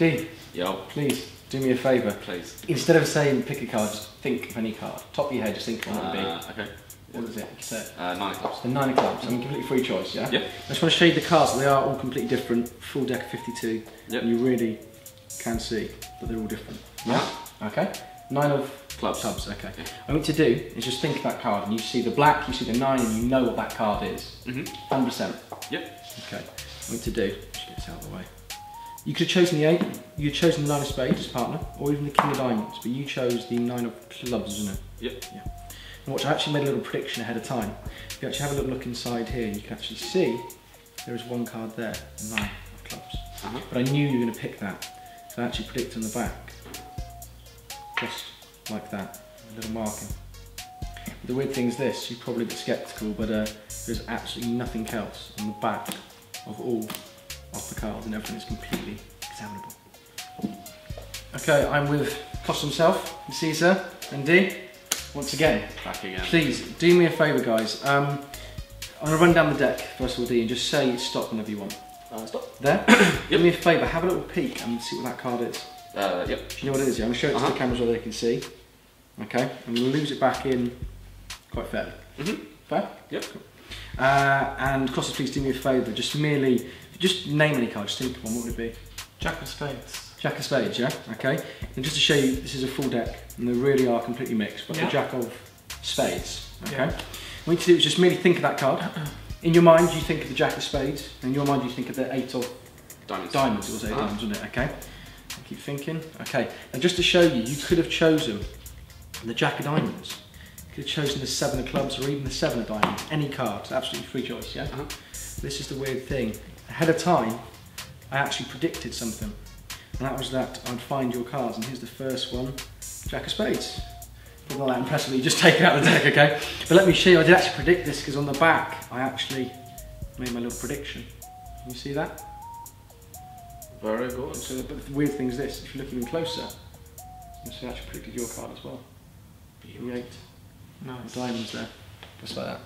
Dean, Yo, please do me a favour. please. Instead of saying pick a card, just think of any card. Top of your head, just think of it would Uh, okay. be. What is it? It's it. Uh, nine clubs. The nine of clubs. I mean, completely free choice, yeah? Yep. I just want to show you the cards. They are all completely different. Full deck of 52. Yep. And you really can see that they're all different. Yeah? Okay. Nine of Clubs. clubs. Okay. Yeah. What I want you to do is just think of that card and you see the black, you see the nine, and you know what that card is. Mm-hmm. 100%. Yep. Okay. What you to do, just get this out of the way. You could have chosen the eight, you could have chosen the nine of spades as partner, or even the king of diamonds, but you chose the nine of clubs, isn't it? Yep. And watch, I actually made a little prediction ahead of time. If you actually have a little look inside here, you can actually see there is one card there, the nine of clubs. Uh-huh. But I knew you were going to pick that, so I actually predicted on the back, just like that, a little marking. The weird thing is this, you're probably a bit sceptical, but uh, there's absolutely nothing else on the back of all of the cards and everything is completely examinable. Okay, I'm with Cost himself, you see and D. Once again, Back again. please do me a favour guys. Um, I'm going to run down the deck first of all D and just say stop whenever you want. Uh, stop. There? Do me a favour, have a little peek and see what that card is. Uh, yep. Do you know what it is? Yeah, I'm going to show it to Uh-huh. the cameras where they can see. Okay, I'm going to lose it back in quite fairly. Mhm. Fair? Yep. Uh, and Costas, please do me a favour, just merely, just name any card, just think of one, what would it be? Jack of spades. Jack of spades, yeah? Okay. And just to show you, this is a full deck, and they really are completely mixed, but Yeah. the Jack of spades, okay? Yeah. What you need to do is just merely think of that card. In your mind, you think of the Jack of spades, and in your mind, you think of the eight of Diamonds. diamonds, it was eight Uh-huh. diamonds, wasn't it? Okay. Keep thinking. Okay. And just to show you, you could have chosen the Jack of diamonds. You could have chosen the seven of clubs or even the seven of diamonds. Any card, it's absolutely free choice, yeah? Uh-huh. This is the weird thing. Ahead of time, I actually predicted something. And that was that I'd find your cards. And here's the first one, Jack of Spades. Probably not that impressive, you just take it out of the deck, okay? But let me show you, I did actually predict this because on the back, I actually made my little prediction. Can you see that? Very good. So, but the weird thing is this, if you look even closer, you see I actually predicted your card as well. The eight, Nice. diamonds there. Just like that.